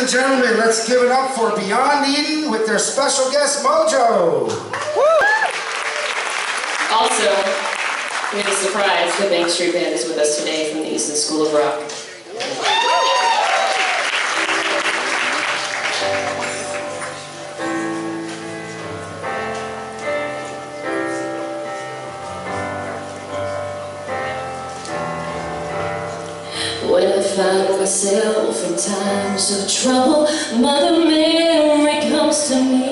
and gentlemen, let's give it up for Beyond Eden with their special guest, Mojo. Also, we have a surprise. The Bank Street Band is with us today from the Easton School of Rock. When I find myself in times of trouble, Mother Mary comes to me,